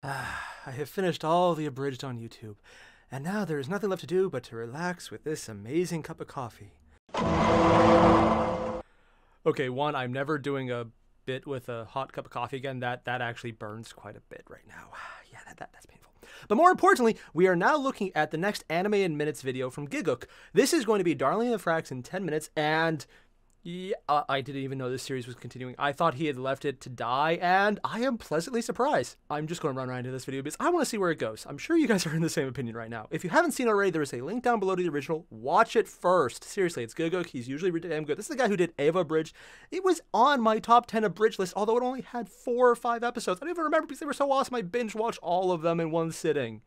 I have finished all the abridged on YouTube, and now there is nothing left to do but to relax with this amazing cup of coffee. Okay, one, I'm never doing a bit with a hot cup of coffee again. That that actually burns quite a bit right now. Yeah, that, that that's painful. But more importantly, we are now looking at the next anime in minutes video from Gigguk. This is going to be Darling in the Franxx in 10 minutes, and yeah, I didn't even know this series was continuing. I thought he had left it to die, and I am pleasantly surprised. I'm just going to run right into this video because I want to see where it goes. I'm sure you guys are in the same opinion right now. If you haven't seen already, there is a link down below to the original. Watch it first. Seriously, it's Gigguk. He's usually damn good. This is the guy who did Ava Bridge. It was on my top 10 of Bridge list, although it only had four or five episodes. I don't even remember because they were so awesome. I binge watched all of them in one sitting.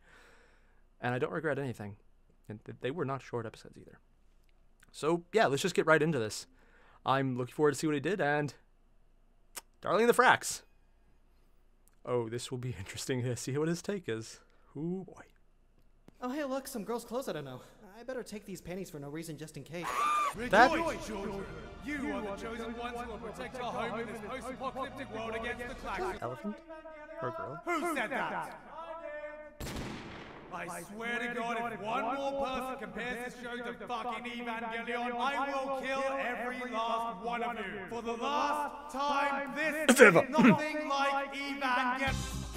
And I don't regret anything. And they were not short episodes either. So, yeah, let's just get right into this. I'm looking forward to see what he did, and Darling the Franxx. Oh, this will be interesting to see what his take is. Ooh boy. Oh hey look, some girls' clothes I don't know. I better take these panties for no reason just in case. That- Rejoice, children! You are the chosen ones who will protect our home in this post-apocalyptic world against the clash. Elephant? Or girl? Who said that? I swear to God, if one more person compares this show to fucking Evangelion, I will kill every last one of you. For the last time, this is nothing like Evangelion.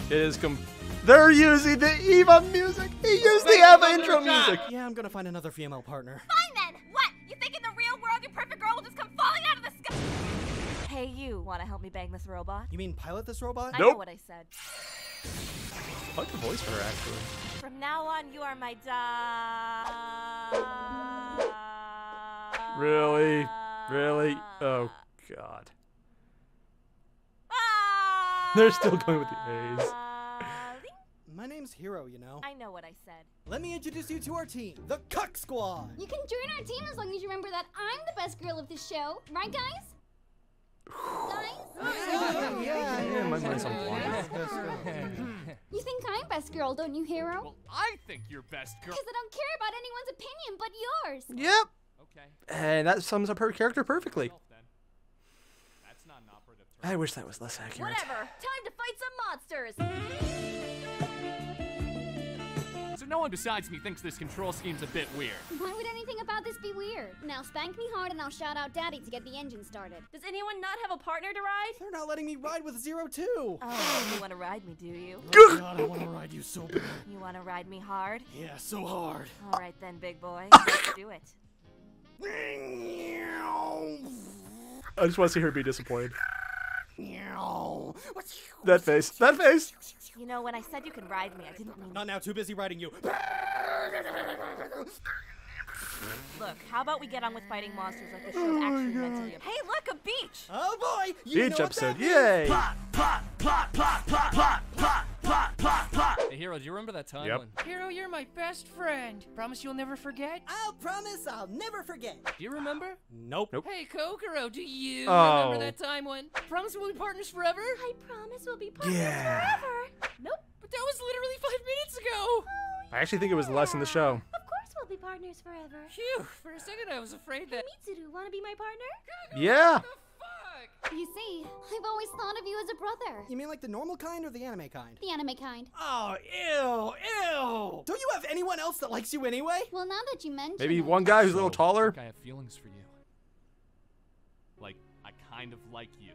It is com- They're using the Eva music! He used the Eva intro music! Yeah, I'm gonna find another female partner. Fine then! What? You think in the real world your perfect girl will just come falling out of the sky? Hey, you wanna help me bang this robot? You mean pilot this robot? I know Nope. what I said. I like the voice for her, actually. From now on, you are my da. Really? Really? Oh, God. Ah. They're still going with the A's. My name's Hiro, you know. I know what I said. Let me introduce you to our team, the Cuck Squad. You can join our team as long as you remember that I'm the best girl of this show. Right, guys? Guys? Yeah, my mind's on blonde. You think I'm best girl, don't you, Hiro? Well, I think you're best girl. Because I don't care about anyone's opinion but yours. Yep. Okay. And that sums up her character perfectly. That's not an operative term. I wish that was less accurate. Whatever. Time to fight some monsters. So no one besides me thinks this control scheme's a bit weird. Why would anything about this be weird? Now spank me hard and I'll shout out Daddy to get the engine started. Does anyone not have a partner to ride? They're not letting me ride with Zero Two. Oh, you want to ride me, do you? Oh God, I want to ride you so bad. You want to ride me hard? Yeah, so hard. All right then, big boy. Let's do it. I just want to see her be disappointed. That face. That face. You know, when I said you can ride me, I didn't mean. Not now, too busy riding you. Look, how about we get on with fighting monsters like this oh show's actually meant to be? Hey, look, a beach! Oh boy! You know Beach what episode. that means. Yay. Hey, Hiro, do you remember that time Yep. when? Hiro, you're my best friend. Promise you'll never forget? I'll promise I'll never forget. Do you remember? Nope. Nope. Hey, Kokoro, do you Oh. remember that time when? Promise we'll be partners forever? I promise we'll be partners Yeah. forever. Nope. But that was literally five minutes ago. Oh, I actually think it was less in the show. Of course we'll be partners forever. Phew, for a second I was afraid that. Mitsuru, wanna be my partner? Yeah. What the fuck? You see, I've always thought of you as a brother. You mean like the normal kind or the anime kind? The anime kind. Oh, ew, ew. Don't you have anyone else that likes you anyway? Well, now that you mention Maybe it, one guy who's a little I taller. think I have feelings for you. Like, I kind of like you.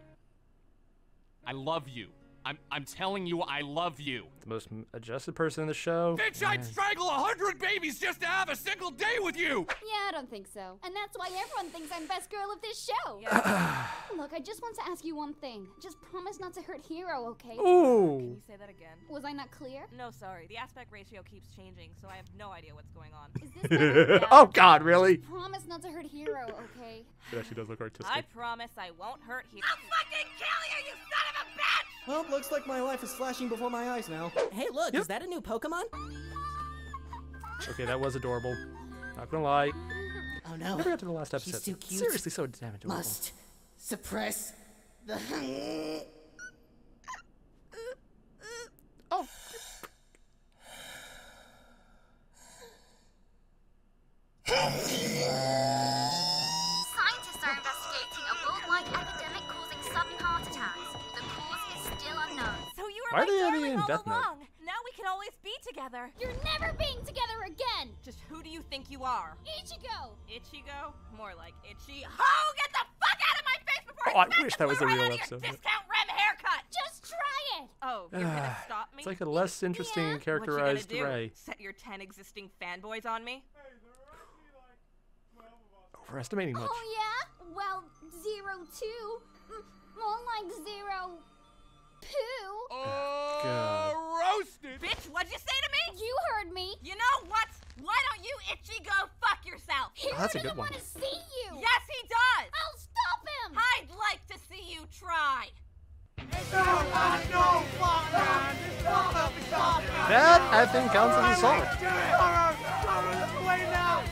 I love you. I'm, I'm telling you, I love you. The most adjusted person in the show. Bitch, I'd strangle a hundred babies just to have a single day with you! Yeah, I don't think so. And that's why everyone thinks I'm best girl of this show. Yeah. Look, I just want to ask you one thing. Just promise not to hurt Hiro, okay? Ooh. Can you say that again? Was I not clear? No, sorry. The aspect ratio keeps changing, so I have no idea what's going on. Is this oh God, really? promise not to hurt Hiro, okay? It actually does look artistic. I promise I won't hurt you. I'll fucking kill you, you son of a bitch! Well, looks like my life is flashing before my eyes now. Hey, look, Yep. is that a new Pokemon? Okay, that was adorable. Not gonna lie. Oh no. Never got to the last episode. so cute. Seriously, so damn adorable. Must suppress the Why are my they darling adding in all Death Note? along. always be together. You're never being together again! Just who do you think you are? Ichigo! Ichigo? More like itchy. Ho! Get the fuck out of my face before Oh, I smack wish the that was a right real out of your episode. Discount Rem haircut. Just try it! Oh, you're gonna stop me? It's like a less interesting Yeah. and What you gonna characterized do? Rei. Set your ten existing fanboys on me? Overestimating much. Oh yeah? Well, zero two. More like zero poo. Oh, God. roasted. Bitch, what'd you say to me? You heard me. You know what? Why don't you itchy go fuck yourself? He Oh, that's a doesn't good one. want to see you. Yes, he does. I'll stop him. I'd like to see you try. That, I think, counts as assault. Uh,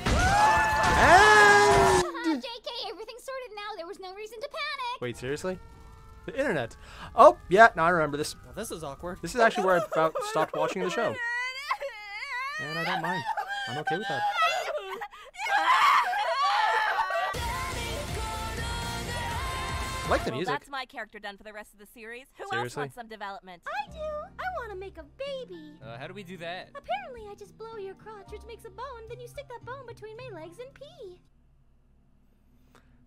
And... JK, everything's sorted now. There was no reason to panic. Wait, seriously? The internet. Oh, yeah, now I remember this. Well, this is awkward. This is actually where I about stopped watching the show. And I don't mind. I'm okay with that. I like the Well, music. that's my character done for the rest of the series. Who else wants some development? I do. I want to make a baby. Uh, how do we do that? Apparently, I just blow your crotch, which makes a bone. Then you stick that bone between my legs and pee.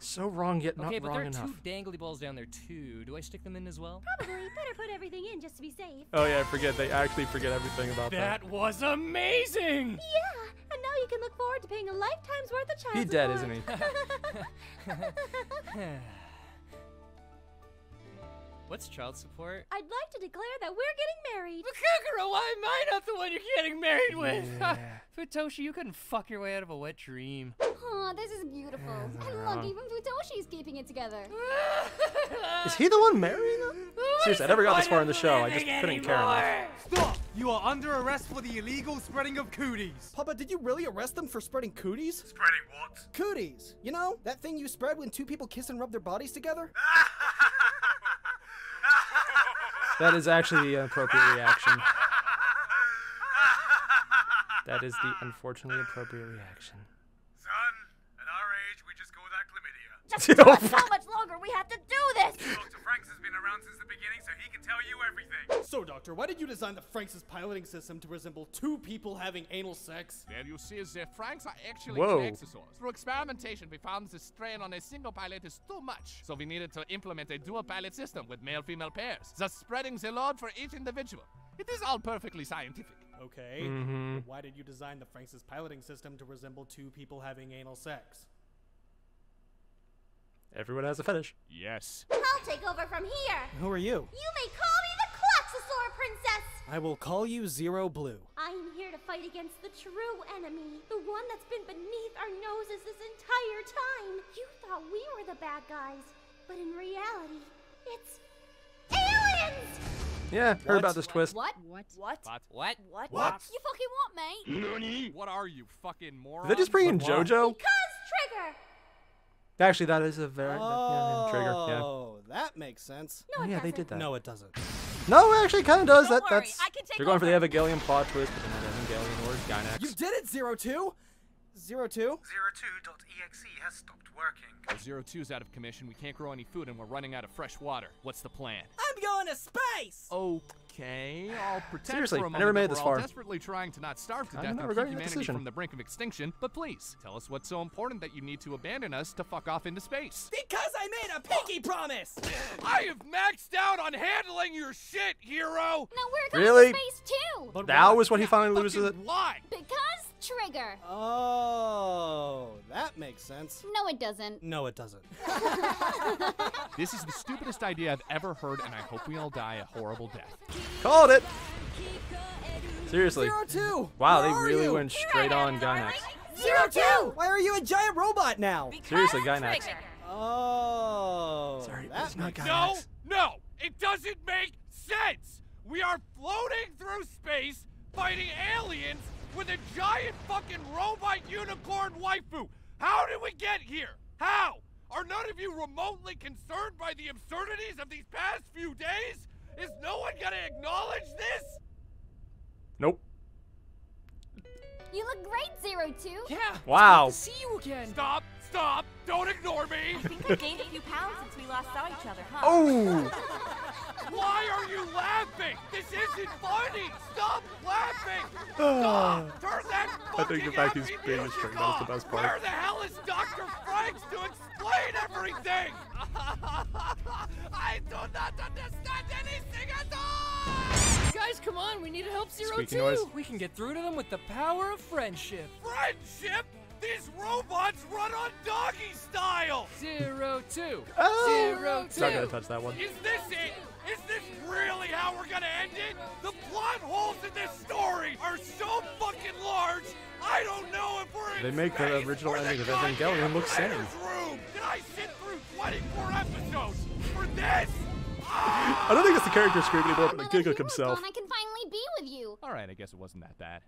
So wrong yet not okay, but there are enough. two dangly balls down there too. Do I stick them in as well? Probably better put everything in just to be safe. Oh yeah, I forget. They actually forget everything about that. That was amazing! Yeah, and now you can look forward to paying a lifetime's worth of child He dead, isn't he? What's child support? I'd like to declare that we're getting married. Kokoro, why am I not the one you're getting married with? Yeah. Futoshi, you couldn't fuck your way out of a wet dream. Aw, this is beautiful. Yeah, and uh-huh. look, even Futoshi's keeping it together. Is he the one marrying them? Seriously, I never got this far in the show. I just couldn't care enough. Stop! You are under arrest for the illegal spreading of cooties. Papa, did you really arrest them for spreading cooties? Spreading what? Cooties. You know, that thing you spread when two people kiss and rub their bodies together? That is actually the appropriate reaction. That is the unfortunately appropriate reaction. Son, at our age, we just call that chlamydia. Just how much longer we have to do this? Dr. Franxx has been around since the beginning, so he can tell you everything. So, Doctor, why did you design the Franxx' piloting system to resemble two people having anal sex? There you see, the Franxx are actually Whoa. exosaurs. Through experimentation, we found the strain on a single pilot is too much, so we needed to implement a dual pilot system with male-female pairs, thus spreading the load for each individual. It is all perfectly scientific. Okay. Mm-hmm. Why did you design the Franxx' piloting system to resemble two people having anal sex? Everyone has a fetish. Yes. I'll take over from here. Who are you? You may call me the Klaxosaur Princess. I will call you Zero Blue. I'm here to fight against the true enemy, the one that's been beneath our noses this entire time. You thought we were the bad guys, but in reality, it's aliens! Yeah, heard What? about this twist. What? What? What? What? What? What? You fucking want, mate? What are you, fucking moron? Did they just bring in JoJo? Cuz Trigger! Actually, that is a very that- yeah, yeah, oh, trigger. Yeah. Oh, that makes sense. No, Oh, it yeah, they doesn't. did that. No, it doesn't. No, it actually kind of does. Don't that worry, that's I can take they're going for the over. Evangelion plot twist, but they're not Evangelion or Gainax. You did it, Zero Two! Zero Two? Zero2.exe has stopped working. Zero Two's out of commission. We can't grow any food, and we're running out of fresh water. What's the plan? I'm going to space! Okay, I'll pretend Seriously, for I a moment never made that this we're all far. desperately trying to not starve to I'm death not and keep humanity decision. from the brink of extinction. But please, tell us what's so important that you need to abandon us to fuck off into space. Because I made a pinky promise! I have maxed out on handling your shit, hiro. Now we're going Really? to space too! But That why? was what he finally loses it. Why? Because Trigger. Oh, that makes sense. No, it doesn't. No, it doesn't. This is the stupidest idea I've ever heard, and I hope we all die a horrible death. Called it. Seriously. Zero Two! Wow, where they really you? went straight on Gainax. Zero Two! Why are you a giant robot now? Because Seriously, Gainax. Trigger. Oh, Sorry, that it's not makes Gainax. No, no, it doesn't make sense. We are floating through space, fighting aliens with a giant fucking robot unicorn waifu. How did we get here? How? Are none of you remotely concerned by the absurdities of these past few days? Is no one gonna acknowledge this? Nope. You look great, Zero Two. Yeah. Wow. See you again. Stop Stop! Don't ignore me! I think I gained a few pounds since we last saw each other, huh? Oh! Why are you laughing? This isn't funny! Stop laughing! Ah. Stop! Turn that I think the fact he's happy being music restrained, that's the best part. Where the hell is Dr. Franxx to explain everything? I do not understand anything at all! Guys, come on, we need to help Zero Squeaky Two. noise. We can get through to them with the power of friendship. Friendship? These robots run on doggy style! Zero Two. Oh! Zero Two. Not gonna touch that one. Is this it? Is this really how we're gonna end it? The plot holes in this story are so fucking large. I don't know if we're in They make the original or the ending of Evangelion goddamn look sane. writer's Room. Did I sit through 24 episodes for this? I don't think it's the character screaming anymore, but the that Gigguk Hiro's himself. Gone, I can finally be with you. All right, I guess it wasn't that bad.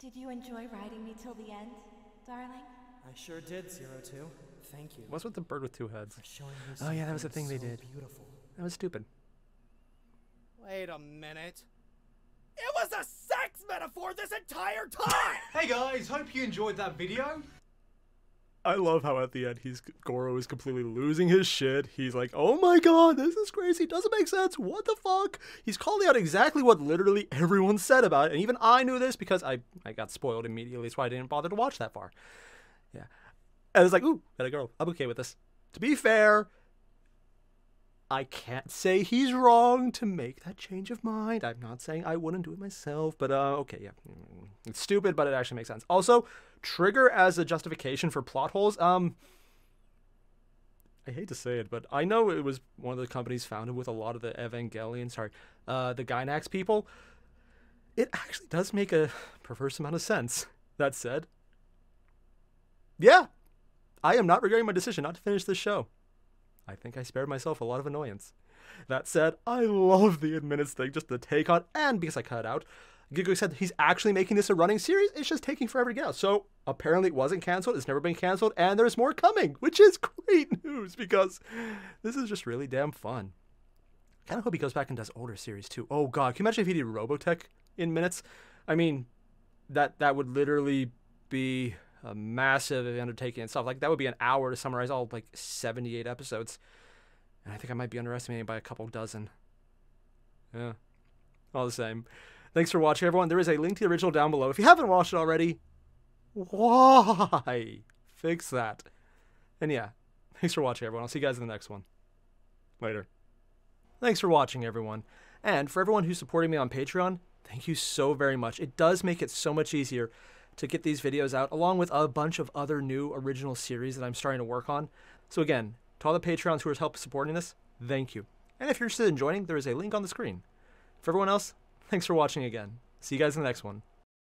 Did you enjoy riding me till the end, darling? I sure did, Zero Two. Thank you. What's with the bird with two heads? for showing me Oh, yeah, that was the something thing they did. Beautiful. That was stupid. Wait a minute. It was a sex metaphor this entire time! Hey guys, hope you enjoyed that video. I love how at the end he's Goro is completely losing his shit. He's like, "Oh my god, this is crazy. Doesn't make sense. What the fuck?" He's calling out exactly what literally everyone said about it, and even I knew this because I I got spoiled immediately. That's why I didn't bother to watch that far. Yeah, and it's like, "Ooh, got a girl. I'm okay with this." To be fair, I can't say he's wrong to make that change of mind. I'm not saying I wouldn't do it myself, but uh, okay, yeah, it's stupid, but it actually makes sense. Also, trigger as a justification for plot holes. Um, I hate to say it, but I know it was one of the companies founded with a lot of the Evangelion, sorry, uh, the Gainax people. It actually does make a perverse amount of sense. That said, yeah, I am not regretting my decision not to finish this show. I think I spared myself a lot of annoyance. That said, I love the minutes thing, just the take on, and because I cut it out, Gigguk said he's actually making this a running series. It's just taking forever to get out. So apparently it wasn't canceled. It's never been canceled, and there's more coming, which is great news because this is just really damn fun. Kind of hope he goes back and does older series too. Oh god, can you imagine if he did Robotech in minutes? I mean, that that would literally be a massive undertaking stuff. Like that would be an hour to summarize all like 78 episodes. And I think I might be underestimating by a couple dozen. Yeah. All the same. Thanks for watching, everyone. There is a link to the original down below. If you haven't watched it already, why? Fix that. And yeah, thanks for watching, everyone. I'll see you guys in the next one. Later. Thanks for watching, everyone. And for everyone who's supporting me on Patreon, thank you so very much. It does make it so much easier to get these videos out, along with a bunch of other new original series that I'm starting to work on. So again, to all the Patreons who are helping supporting this, thank you. And if you're interested in joining, there is a link on the screen. For everyone else, thanks for watching again. See you guys in the next one.